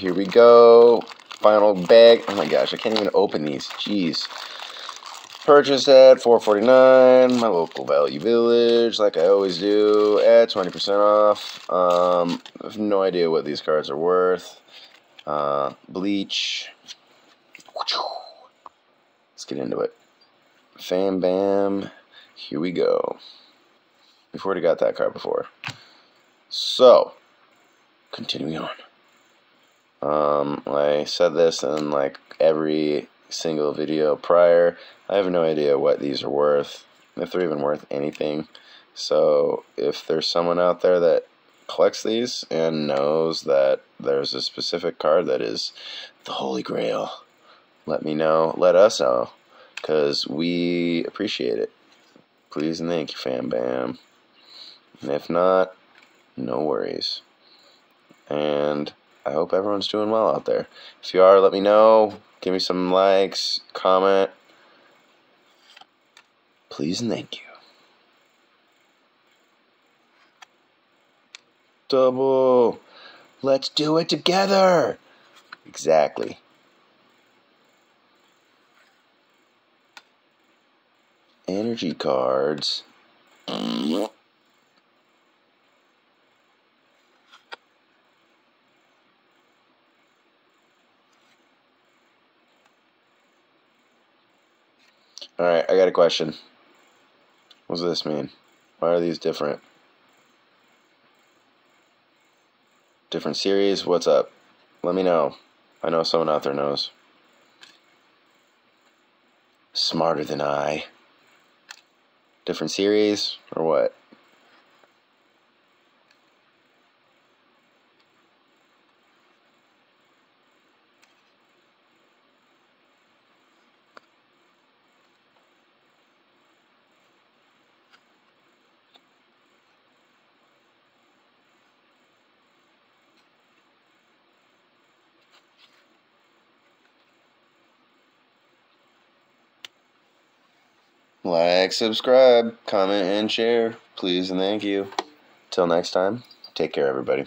Here we go. Final bag. Oh my gosh, I can't even open these. Jeez. Purchased at 449 my local value village, like I always do, at 20% off. Um, I have no idea what these cards are worth. Uh, bleach. Let's get into it. Fam Bam. Here we go. We've already got that card before. So, continuing on. Um, I said this in like every single video prior. I have no idea what these are worth, if they're even worth anything. So if there's someone out there that collects these and knows that there's a specific card that is the Holy Grail, let me know. Let us know, because we appreciate it. Please and thank you, fam bam. And if not, no worries. And I hope everyone's doing well out there. If you are, let me know. Give me some likes, comment. Please and thank you. Double. Let's do it together. Exactly. Energy cards. Alright, I got a question. What does this mean? Why are these different? Different series? What's up? Let me know. I know someone out there knows. Smarter than I. Different series? Or what? Like, subscribe, comment, and share. Please and thank you. Till next time, take care, everybody.